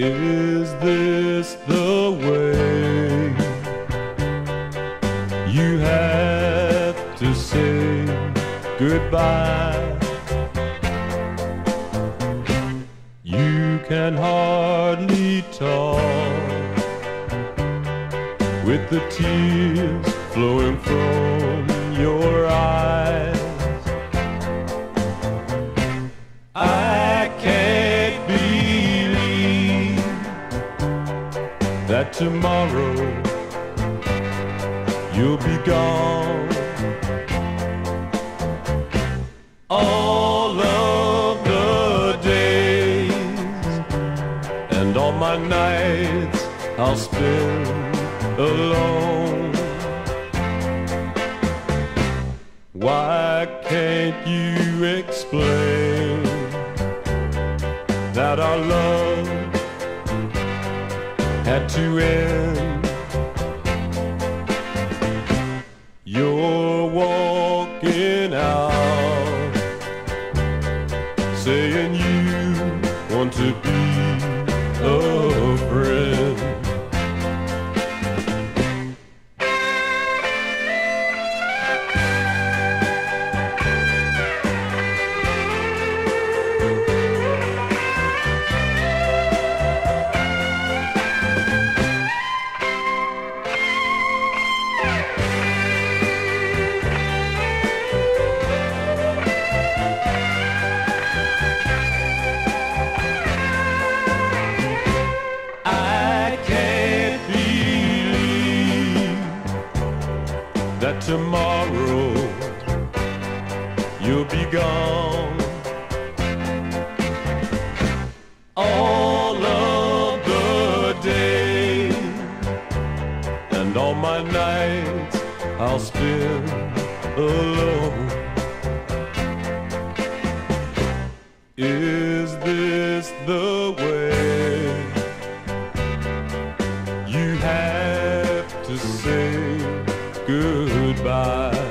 Is this the way you have to say goodbye? You can hardly talk with the tears flowing from your eyes. That tomorrow you'll be gone. All of the days and all my nights I'll spend alone. Why can't you explain that our love had to end? You're walking out, saying you want to be tomorrow you'll be gone. All of the days and all my nights I'll spend alone. Is this the way you have to say goodbye?